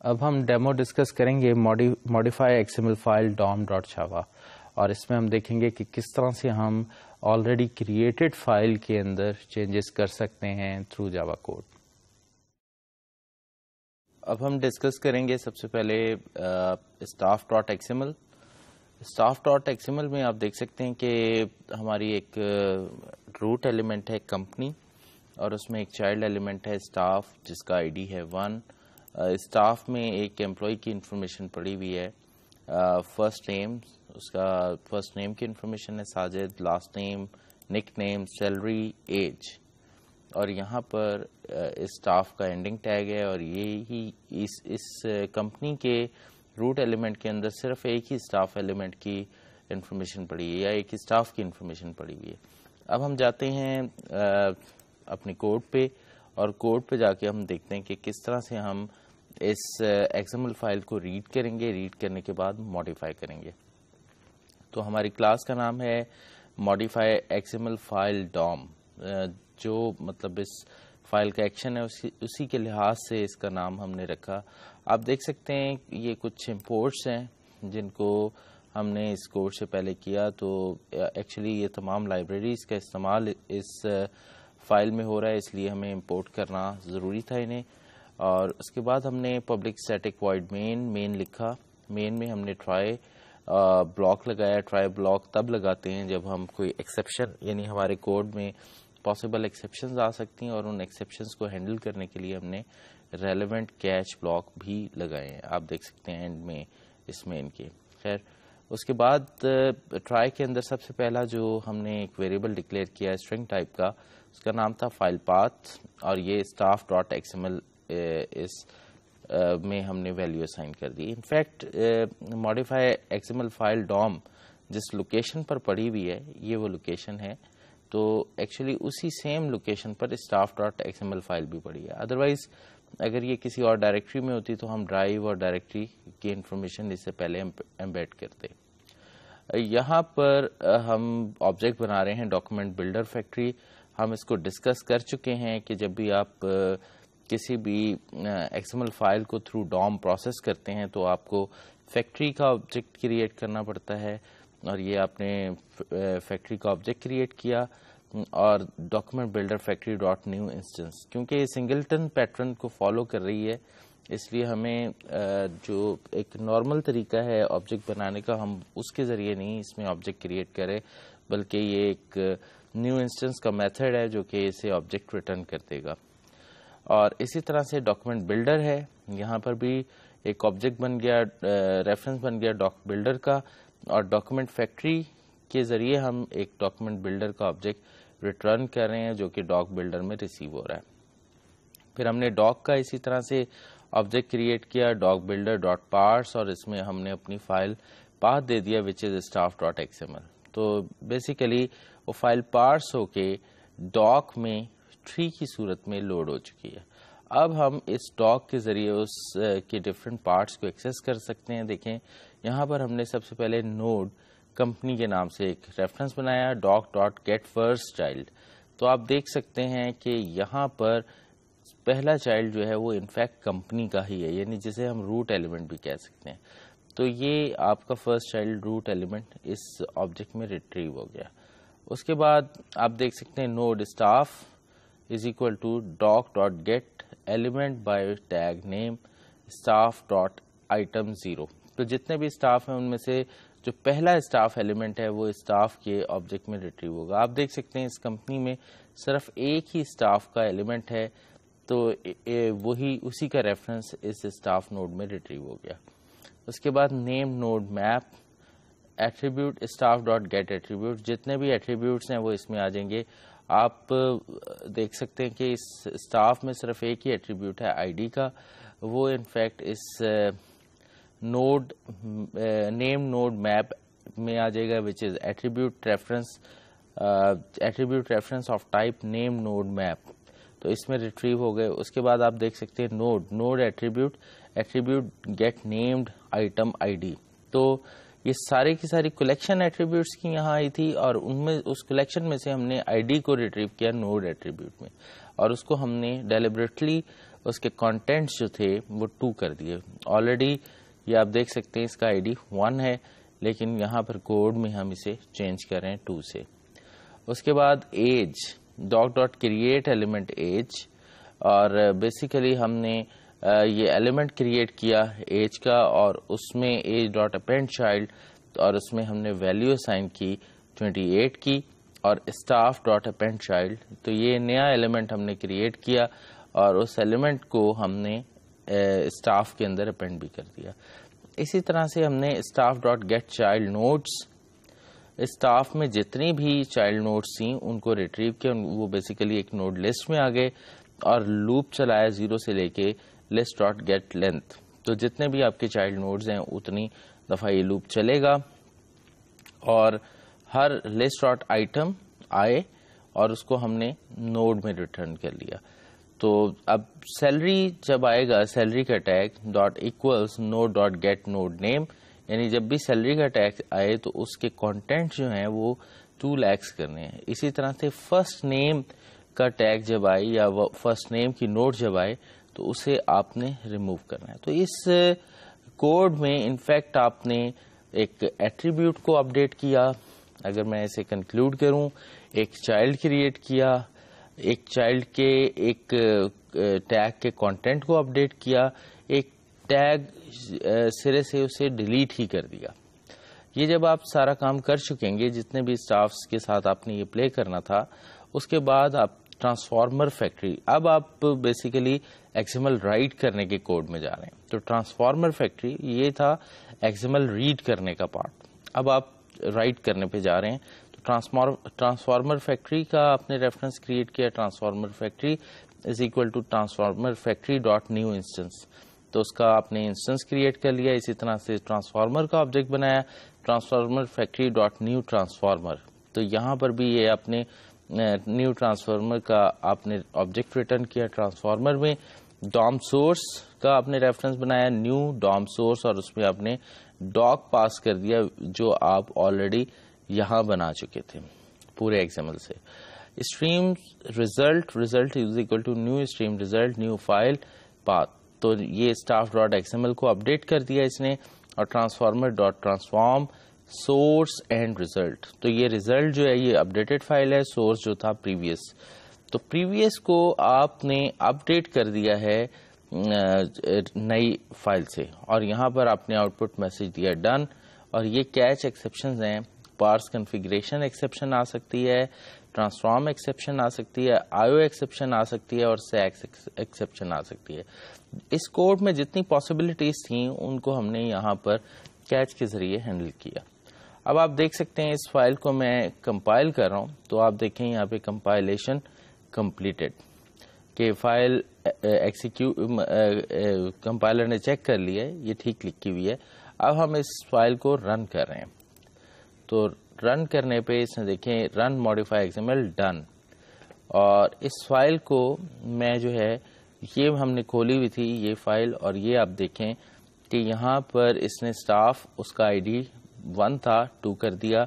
اب ہم demo discuss کریں گے modify XML file DOM dot java اور اس میں ہم دیکھیں گے کہ کس طرح سے ہم آلریڈی کریٹڈ فائل کے اندر چینجز کر سکتے ہیں تھرو جاوا کوڈ اب ہم ڈسکس کریں گے سب سے پہلے staff dot XML staff dot XML میں آپ دیکھ سکتے ہیں کہ ہماری ایک روٹ ایلیمنٹ ہے کمپنی اور اس میں ایک چائلڈ ایلیمنٹ ہے اسٹاف جس کا آئی ڈی ہے ون اسٹاف میں ایک امپلائی کی انفارمیشن پڑی ہوئی ہے۔ فرسٹ نیم اس کا فرسٹ نیم کی انفارمیشن ہے، ساجد لاسٹ نیم نک نیم سیلری ایج اور یہاں پر اسٹاف کا اینڈنگ ٹیگ ہے اور یہی اس اس کمپنی کے روٹ ایلیمنٹ کے اندر صرف ایک ہی اسٹاف ایلیمنٹ کی انفارمیشن پڑی ہے یا ایک ہی اسٹاف کی انفارمیشن پڑی ہوئی ہے۔ اب ہم جاتے ہیں اپنے کوڈ پہ اور کوڈ پہ جا کے ہم دیکھتے ہیں کہ کس طرح سے ہم اس uh, ایگزامل فائل کو ریڈ کریں گے ریڈ کرنے کے بعد ماڈیفائی کریں گے. تو ہماری کلاس کا نام ہے ماڈیفائی ایکسیمل فائل ڈوم جو مطلب اس فائل کا ایکشن ہے، اسی کے لحاظ سے اس کا نام ہم نے رکھا. آپ دیکھ سکتے ہیں یہ کچھ امپورٹس ہیں جن کو ہم نے اس کورس سے پہلے کیا. تو uh, ایکچولی یہ تمام لائبریریز کا استعمال اس uh, فائل میں ہو رہا ہے، اس لیے ہمیں امپورٹ کرنا ضروری تھا انہیں. اور اس کے بعد ہم نے پبلک سیٹک وائڈ مین مین لکھا۔ مین میں ہم نے ٹرائی بلاک لگایا۔ ٹرائی بلاک تب لگاتے ہیں جب ہم کوئی ایکسیپشن یعنی ہمارے کوڈ میں پاسبل ایکسیپشنز آ سکتی ہیں اور ان ایکسیپشنز کو ہینڈل کرنے کے لیے ہم نے ریلیونٹ کیچ بلاک بھی لگائے ہیں۔ آپ دیکھ سکتے ہیں اینڈ میں اس مین کے۔ خیر، اس کے بعد ٹرائی کے اندر سب سے پہلا جو ہم نے ایک ویریبل ڈکلیئر کیا اسٹرنگ ٹائپ کا، اس کا نام تھا فائل پاتھ اور یہ staff dot X M L اس میں ہم نے ویلیو اسائن کر دی. In fact modify XML file DOM جس لوکیشن پر پڑی ہوئی ہے، یہ وہ لوکیشن ہے، تو ایکچولی اسی سیم لوکیشن پر اسٹاف ڈاٹ ایکسیمل فائل بھی پڑی ہے. ادروائز اگر یہ کسی اور ڈائریکٹری میں ہوتی تو ہم ڈرائیو اور ڈائریکٹری کی انفارمیشن اس سے پہلے امبیڈ کرتے. یہاں پر ہم آبجیکٹ بنا رہے ہیں ڈاکومنٹ بلڈر فیکٹری ہم اس کو ڈسکس کر چکے ہیں کہ جب بھی آپ کسی بھی ایکسمل فائل کو تھرو ڈوم پروسیس کرتے ہیں تو آپ کو فیکٹری کا آبجیکٹ کریٹ کرنا پڑتا ہے اور یہ آپ نے فیکٹری کا آبجیکٹ کریٹ کیا اور document builder factory dot new instance کیونکہ یہ سنگلٹن پیٹرن کو فالو کر رہی ہے، اس لیے ہمیں جو ایک نارمل طریقہ ہے آبجیکٹ بنانے کا، ہم اس کے ذریعے نہیں اس میں آبجیکٹ کریٹ کرے بلکہ یہ ایک نیو انسٹنس کا میتھڈ ہے جو کہ اسے آبجیکٹ ریٹرن کر دے گا۔ اور اسی طرح سے ڈاکومنٹ بلڈر ہے۔ یہاں پر بھی ایک آبجیکٹ بن گیا ریفرنس بن گیا ڈاک بلڈر کا۔ اور ڈاکومنٹ فیکٹری کے ذریعے ہم ایک ڈاکومنٹ بلڈر کا آبجیکٹ ریٹرن کر رہے ہیں، جو کہ ڈاک بلڈر میں ریسیو ہو رہا ہے۔ پھر ہم نے ڈاک کا اسی طرح سے آبجیکٹ کریٹ کیا ڈاک بلڈر ڈاٹ پارٹس اور اس میں ہم نے اپنی فائل پاتھ دے دیا which is staff dot X M L تو بیسیکلی وہ فائل پارٹس ہو کے ڈاک میں ٹری کی صورت میں لوڈ ہو چکی ہے۔ اب ہم اس ڈاک کے ذریعے اس کے ڈفرینٹ پارٹس کو ایکسیس کر سکتے ہیں۔ دیکھیں، یہاں پر ہم نے سب سے پہلے نوڈ کمپنی کے نام سے ایک ریفرنس بنایا ڈاک ڈاٹ گیٹ فرسٹ چائلڈ تو آپ دیکھ سکتے ہیں کہ یہاں پر پہلا چائلڈ جو ہے وہ انفیکٹ کمپنی کا ہی ہے یعنی جسے ہم روٹ ایلیمنٹ بھی کہہ سکتے ہیں۔ تو یہ آپ کا فرسٹ چائلڈ روٹ ایلیمنٹ اس آبجیکٹ میں ریٹریو ہو گیا۔ اس کے بعد آپ دیکھ سکتے ہیں node staff is equal to doc dot get element by tag name staff dot item zero تو جتنے بھی اسٹاف ہیں ان میں سے جو پہلا اسٹاف ایلیمنٹ ہے وہ اسٹاف کے آبجیکٹ میں ریٹریو ہوگا۔ آپ دیکھ سکتے ہیں اس کمپنی میں صرف ایک ہی اسٹاف کا ایلیمنٹ ہے، تو وہی، اسی کا ریفرنس اس اسٹاف نوڈ میں ریٹریو ہو گیا۔ اس کے بعد name node map attribute staff dot get attribute جتنے بھی ایٹریبیوٹس ہیں وہ اس میں آ جائیں گے۔ آپ دیکھ سکتے ہیں کہ اس اسٹاف میں صرف ایک ہی ایٹریبیوٹ ہے آئی ڈی کا۔ وہ انفیکٹ اس نوڈ نیم نوڈ میپ میں آ جائے گا which is attribute reference attribute reference of type name node map تو اس میں ریٹریو ہو گئے۔ اس کے بعد آپ دیکھ سکتے ہیں node node attribute attribute get named item I D تو یہ ساری کی ساری کلیکشن ایٹریبیوٹس کی یہاں آئی تھی اور ان میں اس کلیکشن میں سے ہم نے آئی ڈی کو ریٹریو کیا نوڈ ایٹریبیوٹ میں اور اس کو ہم نے ڈیلیبریٹلی اس کے کانٹینٹس جو تھے وہ ٹو کر دیے۔ آلریڈی یہ آپ دیکھ سکتے ہیں اس کا آئی ڈی ون ہے، لیکن یہاں پر کوڈ میں ہم اسے چینج کر رہے ہیں ٹو سے۔ اس کے بعد age doc dot create element age اور بیسیکلی ہم نے یہ ایلیمنٹ کریٹ کیا ایج کا اور اس میں ایج ڈاٹ اپینڈ چائلڈ اور اس میں ہم نے ویلیو سائن کی 28 کی اور اسٹاف ڈاٹ اپینڈ چائلڈ تو یہ نیا ایلیمنٹ ہم نے کریٹ کیا اور اس ایلیمنٹ کو ہم نے اسٹاف کے اندر اپینڈ بھی کر دیا۔ اسی طرح سے ہم نے staff dot get child nodes staff میں جتنی بھی چائلڈ نوٹس تھیں، ان کو ریٹریو کیا وہ بیسیکلی ایک نوٹ لسٹ میں آ گئے اور لوپ چلایا زیرو سے لے کے لسٹ ڈاٹ گیٹ لینتھ تو جتنے بھی آپ کے چائلڈ نوٹس ہیں، اتنی دفعہ یہ لوپ چلے گا۔ اور ہر لسٹ ڈاٹ آئٹم آئے اور اس کو ہم نے نوڈ میں ریٹرن کر لیا۔ تو اب سیلری جب آئے گا سیلری کا tag dot equals node dot get node name یعنی جب بھی سیلری کا ٹیگ آئے تو اس کے کانٹینٹ جو ہیں وہ ٹو لیکس کرنے ہیں۔ اسی طرح سے فرسٹ نیم کا ٹیگ جب آئے یا فرسٹ نیم کی نوٹ جب آئے تو اسے آپ نے ریموو کرنا ہے۔ تو اس uh, کوڈ میں انفیکٹ آپ نے ایک ایٹریبیوٹ کو اپڈیٹ کیا۔ اگر میں اسے کنکلوڈ کروں، ایک چائلڈ کریٹ کیا۔ ایک چائلڈ کے ایک uh, ٹیگ کے کانٹینٹ کو اپڈیٹ کیا۔ ایک ٹیگ uh, سرے سے اسے ڈیلیٹ ہی کر دیا۔ یہ جب آپ سارا کام کر چکیں گے، جتنے بھی اسٹافس کے ساتھ آپ نے یہ پلے کرنا تھا، اس کے بعد آپ ٹرانسفارمر فیکٹری۔ اب آپ بیسیکلی ایکسیمل رائٹ کرنے کے کوڈ میں جا رہے ہیں۔ تو ٹرانسفارمر فیکٹری یہ تھا ایکسیمل ریڈ کرنے کا پارٹ اب آپ رائٹ کرنے پہ جا رہے ہیں۔ تو ٹرانسفارمر فیکٹری کا آپ نے ریفرنس کریٹ کیا۔ Transformer factory is equal to transformer factory dot new instance تو اس کا آپ نے انسٹنس کریٹ کر لیا۔ اسی طرح سے ٹرانسفارمر کا آبجیکٹ بنایا۔ Transformer factory dot new transformer تو یہاں پر بھی یہ آپ نے نیو ٹرانسفارمر کا آپ نے آبجیکٹ ریٹرن کیا ٹرانسفارمر میں۔ ڈوم سورس کا آپ نے ریفرنس بنایا، نیو ڈوم سورس، اور اس میں آپ نے ڈاک پاس کر دیا جو آپ آلریڈی یہاں بنا چکے تھے پورے ایگزامپل سے۔ Stream result result is equal to new stream result new file path تو یہ اسٹاف ڈاٹ ایکسمل کو اپڈیٹ کر دیا اس نے اور transformer dot transform source and result تو یہ ریزلٹ جو ہے، یہ اپڈیٹڈ فائل ہے سورس جو تھا پریویس تو پریویس کو آپ نے اپڈیٹ کر دیا ہے نئی فائل سے. اور یہاں پر آپ نے آؤٹ پٹ میسج دیا ڈن اور یہ کیچ ایکسپشن ہیں. پارس کنفیگریشن ایکسپشن آ سکتی ہے ٹرانسفارم ایکسپشن آ سکتی ہے آئیو ایکسپشن آ سکتی ہے، اور سیکس ایکسپشن آ سکتی ہے. اس کوڈ میں جتنی پاسبلٹیز تھیں، ان کو ہم نے یہاں پر کیچ کے ذریعے ہینڈل کیا. اب آپ دیکھ سکتے ہیں اس فائل کو میں کمپائل کر رہا ہوں، تو آپ دیکھیں یہاں پہ کمپائلیشن کمپلیٹڈ، کہ فائل کمپائلر نے چیک کر لی ہے، یہ ٹھیک لکھی ہوئی ہے۔ اب ہم اس فائل کو رن کر رہے ہیں۔ تو رن کرنے پہ اس نے دیکھیں رن ماڈیفائی ایگزامل ڈن اور اس فائل کو میں جو ہے، یہ ہم نے کھولی ہوئی تھی یہ فائل، اور یہ آپ دیکھیں کہ یہاں پر اس نے سٹاف اس کا آئی ڈی ون تھا ٹو کر دیا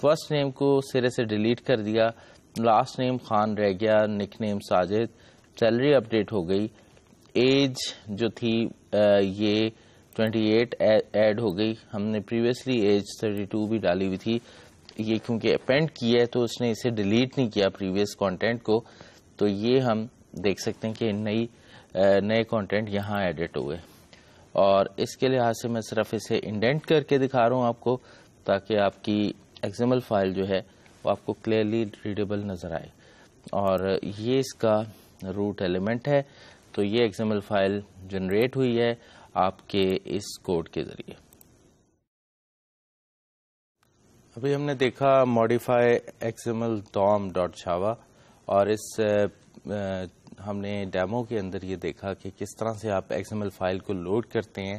فرسٹ نیم کو سرے سے ڈیلیٹ کر دیا لاسٹ نیم خان رہ گیا نک نیم ساجد سیلری اپڈیٹ ہو گئی ایج جو تھی یہ 28 ایڈ ہو گئی ہم نے پریویسلی ایج 32 بھی ڈالی ہوئی تھی یہ کیونکہ اپینڈ کی ہے تو اس نے اسے ڈیلیٹ نہیں کیا پریویس کانٹینٹ کو تو یہ ہم دیکھ سکتے ہیں کہ نئی نئے کانٹینٹ یہاں ایڈٹ ہوئے اور اس کے لحاظ سے میں صرف اسے انڈینٹ کر کے دکھا رہا ہوں آپ کو تاکہ آپ کی ایگزامل فائل جو ہے وہ آپ کو کلیئرلی ریڈیبل نظر آئے۔ اور یہ اس کا روٹ ایلیمنٹ ہے۔ تو یہ ایگزامل فائل جنریٹ ہوئی ہے آپ کے اس کوڈ کے ذریعے۔ ابھی ہم نے دیکھا ماڈیفائی ایکزمل ڈام ڈاٹ چھاوا اور اس ہم نے ڈیمو کے اندر یہ دیکھا کہ کس طرح سے آپ ایکزمل فائل کو لوڈ کرتے ہیں،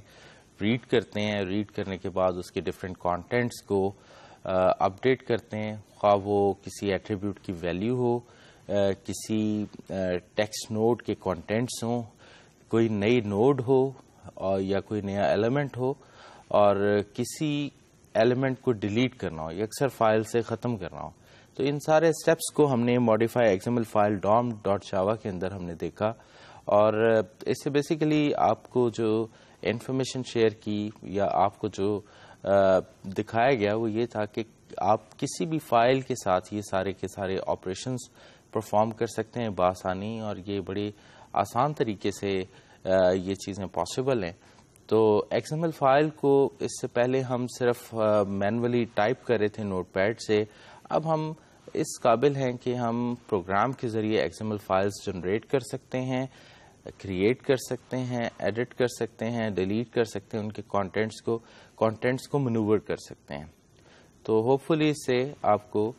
ریڈ کرتے ہیں، ریڈ کرنے کے بعد اس کے ڈفرینٹ کانٹینٹس کو اپڈیٹ کرتے ہیں۔ خواہ وہ کسی ایٹریبیوٹ کی ویلیو ہو کسی ٹیکسٹ نوڈ کے کانٹینٹس ہوں، کوئی نئی نوڈ ہو یا کوئی نیا ایلیمنٹ ہو، اور کسی ایلیمنٹ کو ڈیلیٹ کرنا ہو، یا اکثر فائل سے ختم کرنا ہو۔ تو ان سارے اسٹیپس کو ہم نے modify example file DOM dot java کے اندر ہم نے دیکھا اور اس سے بیسیکلی آپ کو جو انفارمیشن شیئر کی یا آپ کو جو دکھایا گیا وہ یہ تھا کہ آپ کسی بھی فائل کے ساتھ یہ سارے کے سارے آپریشنز پرفارم کر سکتے ہیں بآسانی اور یہ بڑی آسان طریقے سے یہ چیزیں پاسبل ہیں۔ تو ایکسمل فائل کو اس سے پہلے ہم صرف مینولی ٹائپ کر رہے تھے نوٹ پیڈ سے۔ اب ہم اس قابل ہیں کہ ہم پروگرام کے ذریعے ایکسمل فائلز جنریٹ کر سکتے ہیں کریٹ کر سکتے ہیں ایڈٹ کر سکتے ہیں ڈیلیٹ کر سکتے ہیں، ان کے کانٹینٹس کو کانٹینٹس کو منوور کر سکتے ہیں۔ تو ہوپ فلی اس سے آپ کو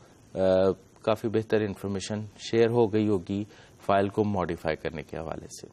کافی بہتر انفارمیشن شیئر ہو گئی ہوگی فائل کو ماڈیفائی کرنے کے حوالے سے۔